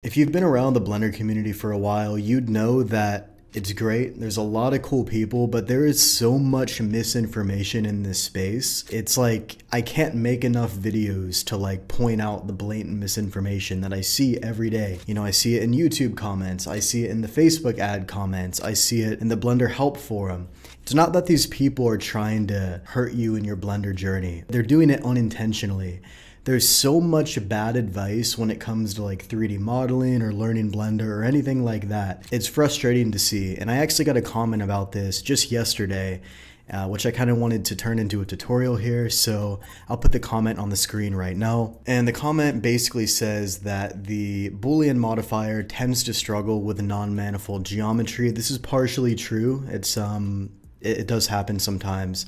If you've been around the Blender community for a while, you'd know that it's great. There's a lot of cool people, but there is so much misinformation in this space. It's like I can't make enough videos to like point out the blatant misinformation that I see every day. You know, I see it in YouTube comments, I see it in the Facebook ad comments, I see it in the Blender help forum. It's not that these people are trying to hurt you in your Blender journey. They're doing it unintentionally there's so much bad advice when it comes to like 3D modeling or learning Blender or anything like that. It's frustrating to see. And I actually got a comment about this just yesterday. Uh, which I kind of wanted to turn into a tutorial here. So I'll put the comment on the screen right now. And the comment basically says that the Boolean modifier tends to struggle with non-manifold geometry. This is partially true. It's um, it, it does happen sometimes.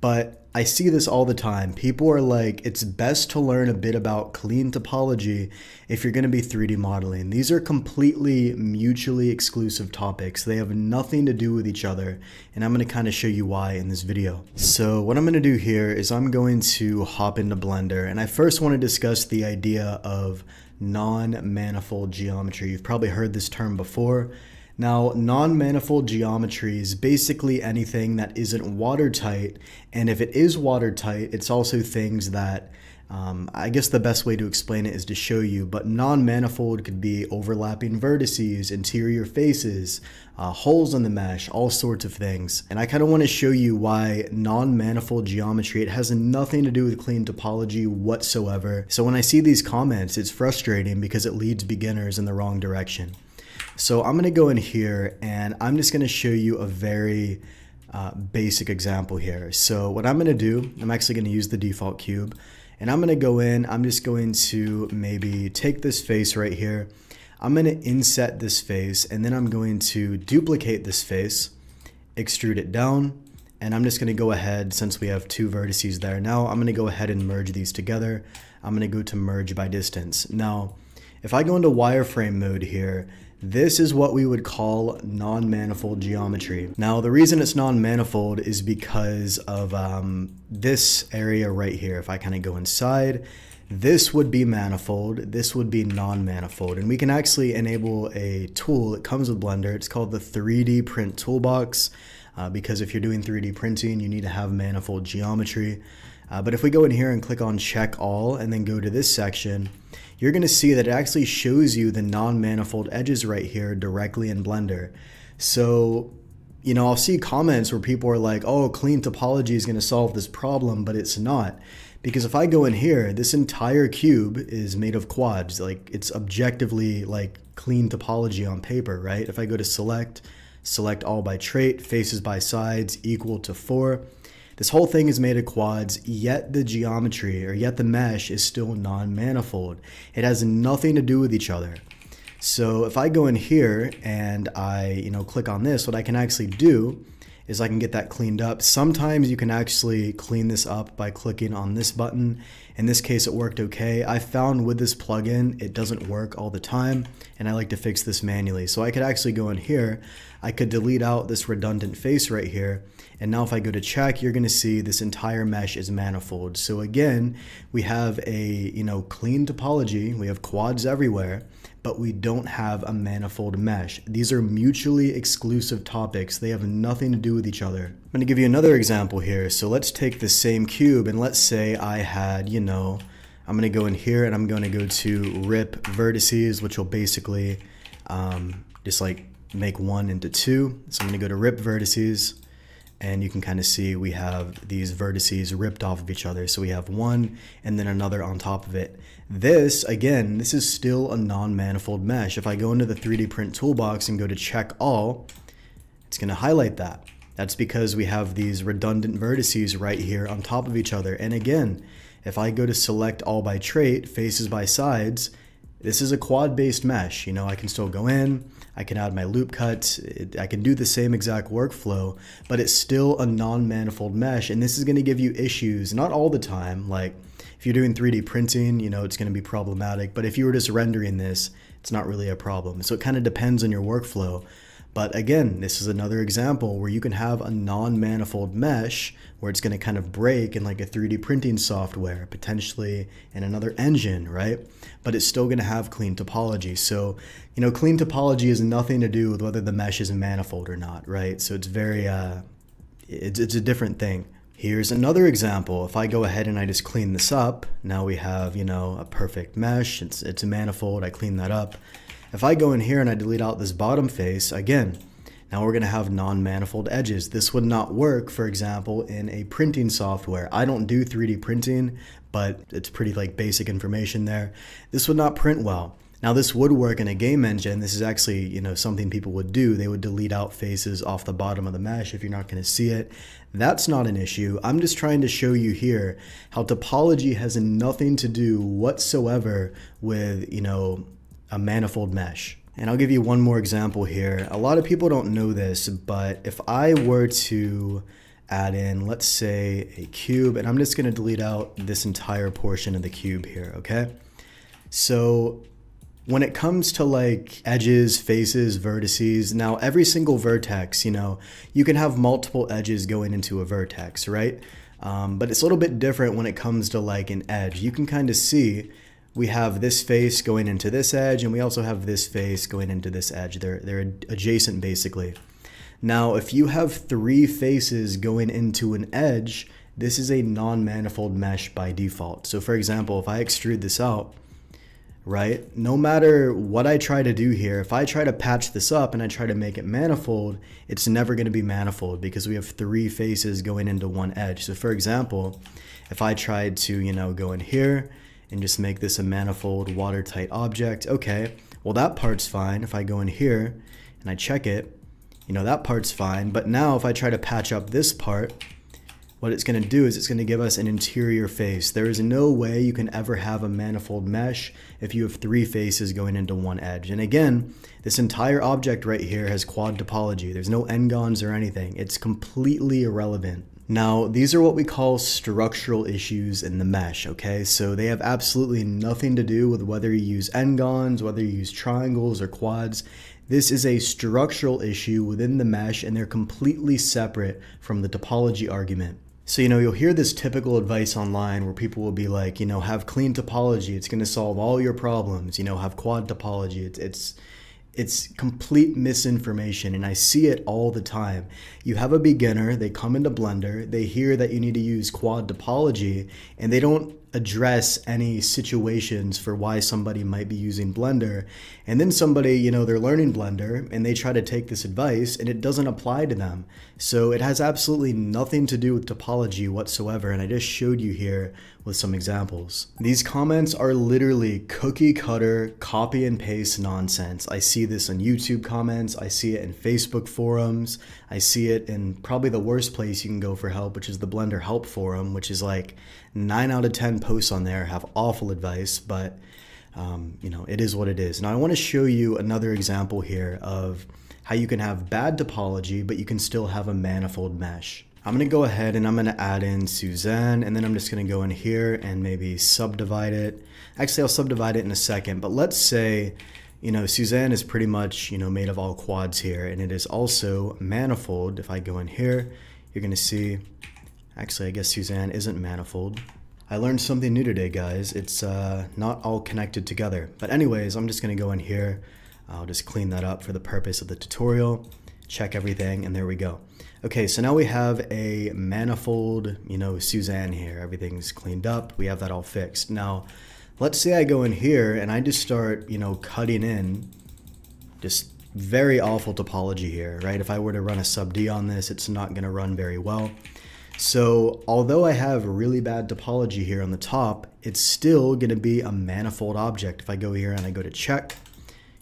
But I see this all the time. People are like, it's best to learn a bit about clean topology if you're going to be 3D modeling. These are completely mutually exclusive topics. They have nothing to do with each other, and I'm going to kind of show you why in this video. So what I'm going to do here is I'm going to hop into Blender, and I first want to discuss the idea of non-manifold geometry. You've probably heard this term before. Now, non-manifold geometry is basically anything that isn't watertight, and if it is watertight, it's also things that um, I guess the best way to explain it is to show you, but non-manifold could be overlapping vertices, interior faces, uh, holes in the mesh, all sorts of things. And I kind of want to show you why non-manifold geometry, it has nothing to do with clean topology whatsoever. So when I see these comments, it's frustrating because it leads beginners in the wrong direction. So I'm going to go in here and I'm just going to show you a very uh, basic example here. So what I'm going to do, I'm actually going to use the default cube and I'm going to go in, I'm just going to maybe take this face right here. I'm going to inset this face and then I'm going to duplicate this face, extrude it down, and I'm just going to go ahead since we have two vertices there. Now I'm going to go ahead and merge these together. I'm going to go to merge by distance. Now, if I go into wireframe mode here, this is what we would call non-manifold geometry. Now, the reason it's non-manifold is because of um, this area right here. If I kind of go inside, this would be manifold, this would be non-manifold. And we can actually enable a tool that comes with Blender. It's called the 3D Print Toolbox. Uh, because if you're doing 3D printing, you need to have manifold geometry. Uh, but if we go in here and click on check all and then go to this section, you're going to see that it actually shows you the non-manifold edges right here directly in Blender. So, you know, I'll see comments where people are like, oh, clean topology is going to solve this problem, but it's not. Because if I go in here, this entire cube is made of quads. Like it's objectively like clean topology on paper, right? If I go to select, select all by trait, faces by sides equal to four, this whole thing is made of quads, yet the geometry or yet the mesh is still non-manifold. It has nothing to do with each other. So if I go in here and I, you know, click on this, what I can actually do is I can get that cleaned up. Sometimes you can actually clean this up by clicking on this button. In this case, it worked okay. I found with this plugin, it doesn't work all the time, and I like to fix this manually. So I could actually go in here, I could delete out this redundant face right here, and now if I go to check, you're gonna see this entire mesh is manifold. So again, we have a you know clean topology, we have quads everywhere, but we don't have a manifold mesh. These are mutually exclusive topics. They have nothing to do with each other. I'm gonna give you another example here. So let's take the same cube and let's say I had, you know, I'm gonna go in here and I'm gonna go to rip vertices, which will basically um, just like make one into two. So I'm gonna go to rip vertices and you can kind of see we have these vertices ripped off of each other. So we have one and then another on top of it. This, again, this is still a non-manifold mesh. If I go into the 3D print toolbox and go to check all, it's gonna highlight that. That's because we have these redundant vertices right here on top of each other. And again, if I go to select all by trait, faces by sides, this is a quad based mesh. You know, I can still go in, I can add my loop cuts, it, I can do the same exact workflow, but it's still a non-manifold mesh. And this is gonna give you issues, not all the time. Like if you're doing 3D printing, you know, it's gonna be problematic. But if you were just rendering this, it's not really a problem. So it kind of depends on your workflow. But again, this is another example where you can have a non-manifold mesh where it's going to kind of break in like a 3D printing software, potentially in another engine, right? But it's still going to have clean topology. So, you know, clean topology has nothing to do with whether the mesh is manifold or not, right? So it's very, uh, it's, it's a different thing. Here's another example. If I go ahead and I just clean this up, now we have, you know, a perfect mesh. It's, it's a manifold. I clean that up. If I go in here and I delete out this bottom face, again, now we're going to have non-manifold edges. This would not work, for example, in a printing software. I don't do 3D printing, but it's pretty like basic information there. This would not print well. Now this would work in a game engine. This is actually, you know, something people would do. They would delete out faces off the bottom of the mesh if you're not going to see it. That's not an issue. I'm just trying to show you here how topology has nothing to do whatsoever with, you know, a manifold mesh. And I'll give you one more example here. A lot of people don't know this, but if I were to add in, let's say a cube, and I'm just gonna delete out this entire portion of the cube here, okay? So when it comes to like edges, faces, vertices, now every single vertex, you know, you can have multiple edges going into a vertex, right? Um, but it's a little bit different when it comes to like an edge. You can kind of see we have this face going into this edge and we also have this face going into this edge. They're, they're adjacent basically. Now, if you have three faces going into an edge, this is a non-manifold mesh by default. So for example, if I extrude this out, right? No matter what I try to do here, if I try to patch this up and I try to make it manifold, it's never going to be manifold because we have three faces going into one edge. So for example, if I tried to, you know, go in here and just make this a manifold watertight object, okay, well that part's fine. If I go in here and I check it, you know, that part's fine. But now if I try to patch up this part, what it's going to do is it's going to give us an interior face. There is no way you can ever have a manifold mesh if you have three faces going into one edge. And again, this entire object right here has quad topology. There's no n-gons or anything. It's completely irrelevant. Now, these are what we call structural issues in the mesh, okay? So they have absolutely nothing to do with whether you use n-gons, whether you use triangles or quads. This is a structural issue within the mesh and they're completely separate from the topology argument. So, you know, you'll hear this typical advice online where people will be like, you know, have clean topology. It's going to solve all your problems. You know, have quad topology. It's, it's, it's complete misinformation and I see it all the time. You have a beginner, they come into Blender, they hear that you need to use quad topology and they don't address any situations for why somebody might be using Blender. And then somebody, you know, they're learning Blender and they try to take this advice and it doesn't apply to them. So it has absolutely nothing to do with topology whatsoever. And I just showed you here with some examples. These comments are literally cookie cutter, copy and paste nonsense. I see this on YouTube comments. I see it in Facebook forums. I see it in probably the worst place you can go for help, which is the Blender help forum, which is like nine out of 10 posts on there have awful advice, but um, you know, it is what it is. Now I want to show you another example here of how you can have bad topology, but you can still have a manifold mesh. I'm to go ahead and I'm to add in Suzanne, and then I'm just to go in here and maybe subdivide it. Actually, I'll subdivide it in a second, but let's say, you know, Suzanne is pretty much, you know, made of all quads here, and it is also manifold. If I go in here, you're to see Actually, I guess Suzanne isn't manifold. I learned something new today, guys. It's uh, not all connected together. But anyways, I'm just to go in here. I'll just clean that up for the purpose of the tutorial. Check everything, and there we go. Okay, so now we have a manifold, you know, Suzanne here. Everything's cleaned up. We have that all fixed. Now, let's say I go in here and I just start, you know, cutting in just very awful topology here, right? If I were to run a sub D on this, it's not going to run very well. So although I have really bad topology here on the top, it's still going to be a manifold object. If I go here and I go to check,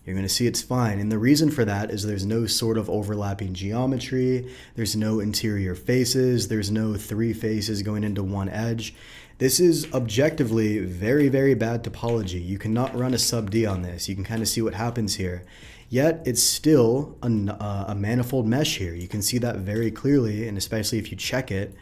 you're going to see it's fine. And the reason for that is there's no sort of overlapping geometry, there's no interior faces, there's no three faces going into one edge. This is objectively very, very bad topology. You cannot run a sub D on this. You can kind of see what happens here. Yet it's still a, uh, a manifold mesh here. You can see that very clearly, and especially if you check it,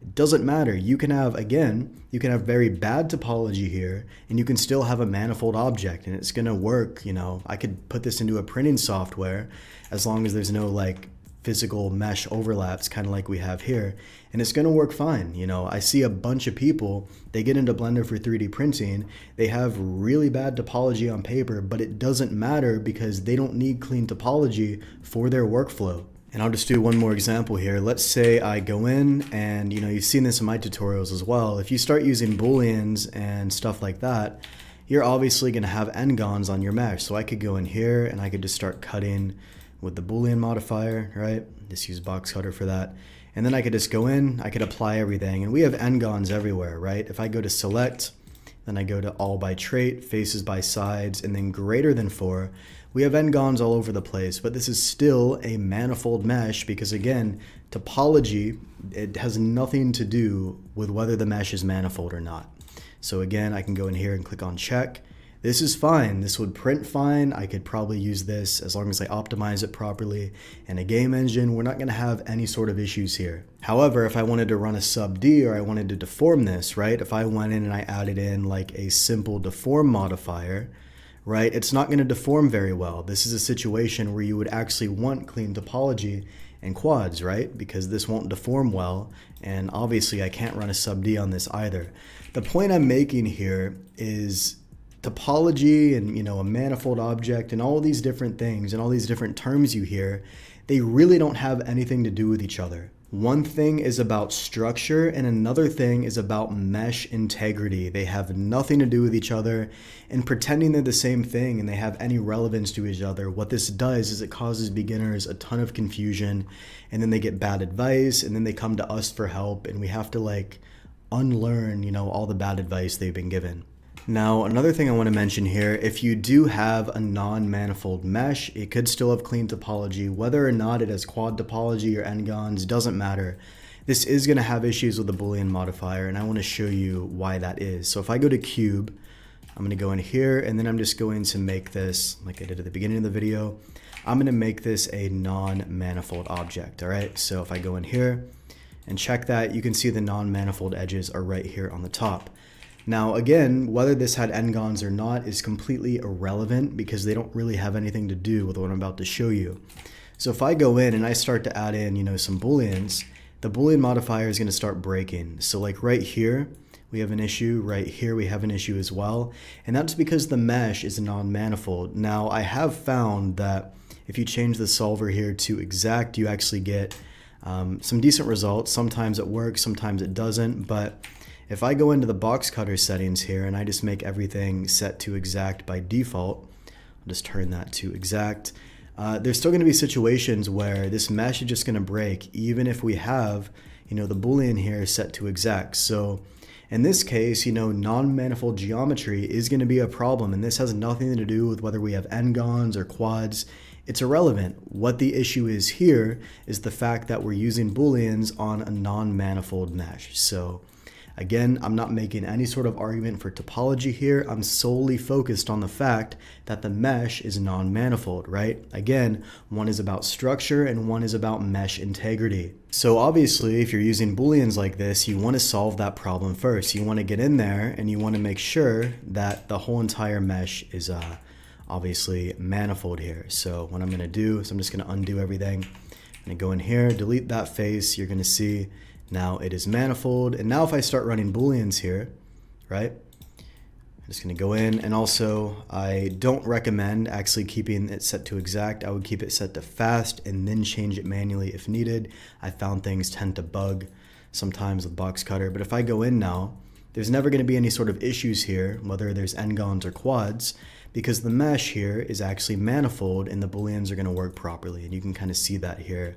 It doesn't matter. You can have, again, you can have very bad topology here and you can still have a manifold object and it's gonna work, you know. I could put this into a printing software as long as there's no like physical mesh overlaps kind of like we have here and it's going to work fine you know i see a bunch of people they get into blender for 3d printing they have really bad topology on paper but it doesn't matter because they don't need clean topology for their workflow and I'll just do one more example here. Let's say I go in and, you know, you've seen this in my tutorials as well. If you start using booleans and stuff like that, you're obviously going to have n-gons on your mesh. So I could go in here and I could just start cutting with the boolean modifier, right? Just use Boxcutter for that. And then I could just go in, I could apply everything. And we have n-gons everywhere, right? If I go to select, then I go to all by trait, faces by sides, and then greater than four, we have n-gons all over the place, but this is still a manifold mesh because again, topology, it has nothing to do with whether the mesh is manifold or not. So again, I can go in here and click on check. This is fine. This would print fine. I could probably use this as long as I optimize it properly. In a game engine, we're not going to have any sort of issues here. However, if I wanted to run a sub D or I wanted to deform this, right? If I went in and I added in like a simple deform modifier, right? It's not going to deform very well. This is a situation where you would actually want clean topology and quads, right? Because this won't deform well. And obviously I can't run a sub D on this either. The point I'm making here is topology and you know a manifold object and all these different things and all these different terms you hear they really don't have anything to do with each other one thing is about structure and another thing is about mesh integrity. They have nothing to do with each other and pretending they're the same thing and they have any relevance to each other. What this does is it causes beginners a ton of confusion and then they get bad advice and then they come to us for help and we have to like unlearn you know all the bad advice they've been given now, another thing I want to mention here, if you do have a non-manifold mesh, it could still have clean topology. Whether or not it has quad topology or n-gons, doesn't matter. This is going to have issues with the Boolean modifier, and I want to show you why that is. So if I go to cube, I'm going to go in here, and then I'm just going to make this, like I did at the beginning of the video, I'm going to make this a non-manifold object, all right? So if I go in here and check that, you can see the non-manifold edges are right here on the top. Now, again, whether this had n-gons or not is completely irrelevant because they don't really have anything to do with what I'm about to show you. So if I go in and I start to add in, you know, some booleans, the boolean modifier is going to start breaking. So like right here, we have an issue. Right here, we have an issue as well. And that's because the mesh is a non-manifold. Now, I have found that if you change the solver here to exact, you actually get um, some decent results. Sometimes it works, sometimes it doesn't, but if I go into the Boxcutter settings here and I just make everything set to exact by default, I'll just turn that to exact. Uh, there's still going to be situations where this mesh is just going to break even if we have, you know, the boolean here set to exact. So in this case, you know, non-manifold geometry is going to be a problem and this has nothing to do with whether we have n-gons or quads. It's irrelevant. What the issue is here is the fact that we're using booleans on a non-manifold mesh. So Again, I'm not making any sort of argument for topology here. I'm solely focused on the fact that the mesh is non-manifold, right? Again, one is about structure and one is about mesh integrity. So obviously, if you're using booleans like this, you want to solve that problem first. You want to get in there and you want to make sure that the whole entire mesh is uh, obviously manifold here. So what I'm going to do is I'm just going to undo everything. I'm going to go in here, delete that face. You're going to see now it is manifold. And now if I start running booleans here, right? I'm just gonna go in and also I don't recommend actually keeping it set to exact. I would keep it set to fast and then change it manually if needed. I found things tend to bug sometimes with Boxcutter, but if I go in now, there's never gonna be any sort of issues here, whether there's n-gons or quads, because the mesh here is actually manifold and the booleans are gonna work properly. And you can kind of see that here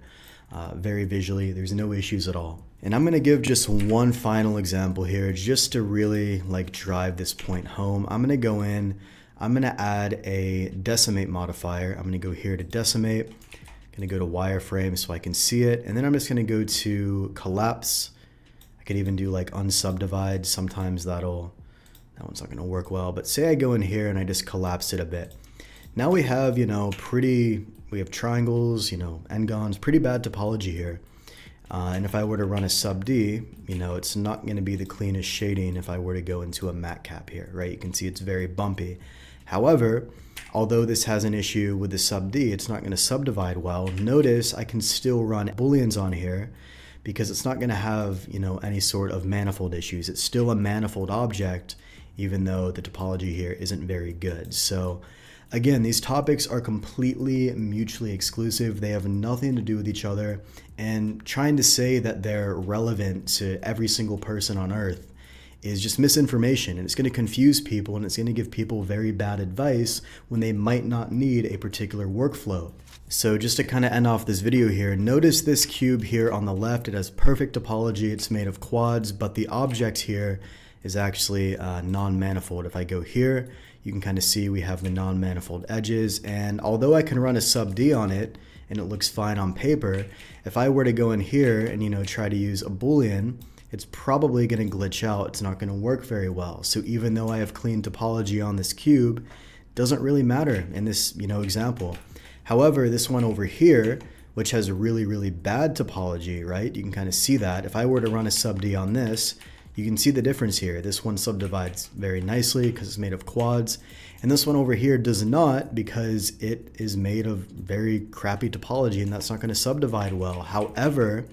uh, very visually. There's no issues at all. And I'm going to give just one final example here just to really like drive this point home. I'm going to go in, I'm going to add a decimate modifier. I'm going to go here to decimate. I'm going to go to wireframe so I can see it. And then I'm just going to go to collapse. I could even do like unsubdivide. Sometimes that'll, that one's not going to work well. But say I go in here and I just collapse it a bit. Now we have, you know, pretty, we have triangles, you know, n-gons, pretty bad topology here. Uh, and if I were to run a sub D, you know, it's not going to be the cleanest shading if I were to go into a MatCap here, right? You can see it's very bumpy. However, although this has an issue with the sub D, it's not going to subdivide well. Notice I can still run booleans on here because it's not going to have, you know, any sort of manifold issues. It's still a manifold object, even though the topology here isn't very good. So again, these topics are completely mutually exclusive. They have nothing to do with each other. And trying to say that they're relevant to every single person on earth is just misinformation and it's going to confuse people and it's going to give people very bad advice when they might not need a particular workflow. So just to kind of end off this video here, notice this cube here on the left, it has perfect topology, it's made of quads, but the object here is actually uh, non-manifold. If I go here, you can kind of see we have the non-manifold edges, and although I can run a sub D on it, and it looks fine on paper, if I were to go in here and you know try to use a boolean, it's probably going to glitch out. It's not going to work very well. So even though I have clean topology on this cube, doesn't really matter in this you know example. However, this one over here, which has a really, really bad topology, right? You can kind of see that. If I were to run a sub D on this, you can see the difference here. This one subdivides very nicely because it's made of quads. And this one over here does not because it is made of very crappy topology and that's not going to subdivide well. However,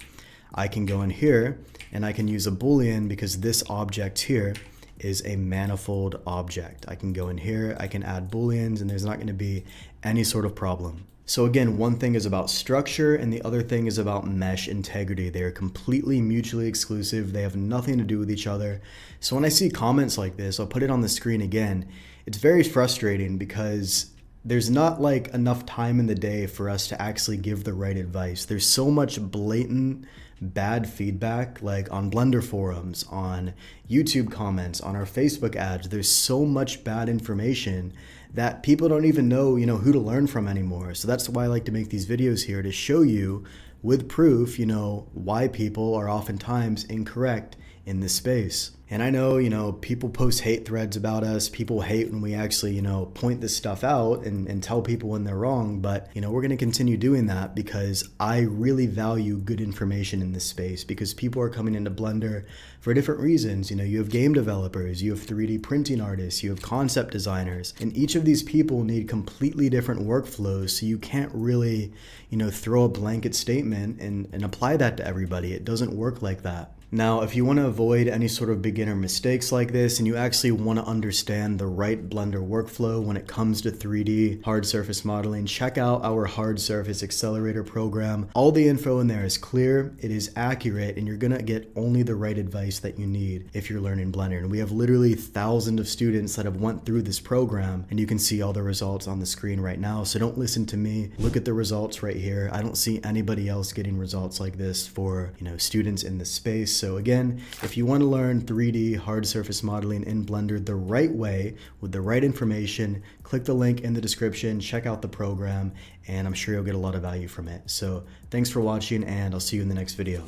I can go in here and I can use a boolean because this object here is a manifold object. I can go in here, I can add booleans, and there's not going to be any sort of problem. So again, one thing is about structure and the other thing is about mesh integrity. They are completely mutually exclusive. They have nothing to do with each other. So when I see comments like this, I'll put it on the screen again. It's very frustrating because there's not like enough time in the day for us to actually give the right advice. There's so much blatant bad feedback like on Blender forums, on YouTube comments, on our Facebook ads. There's so much bad information that people don't even know, you know, who to learn from anymore. So that's why I like to make these videos here to show you with proof, you know, why people are oftentimes incorrect in this space. And I know, you know, people post hate threads about us. People hate when we actually, you know, point this stuff out and, and tell people when they're wrong. But, you know, we're going to continue doing that because I really value good information in this space because people are coming into Blender for different reasons. You know, you have game developers, you have 3D printing artists, you have concept designers, and each of these people need completely different workflows. So you can't really, you know, throw a blanket statement and, and apply that to everybody. It doesn't work like that. Now, if you want to avoid any sort of beginner mistakes like this and you actually want to understand the right Blender workflow when it comes to 3D hard surface modeling, check out our hard surface accelerator program. All the info in there is clear, it is accurate, and you're going to get only the right advice that you need if you're learning Blender. And we have literally thousands of students that have went through this program and you can see all the results on the screen right now. So don't listen to me. Look at the results right here. I don't see anybody else getting results like this for, you know, students in the space. So again, if you want to learn 3D hard surface modeling in Blender the right way with the right information, click the link in the description, check out the program, and I'm sure you'll get a lot of value from it. So thanks for watching and I'll see you in the next video.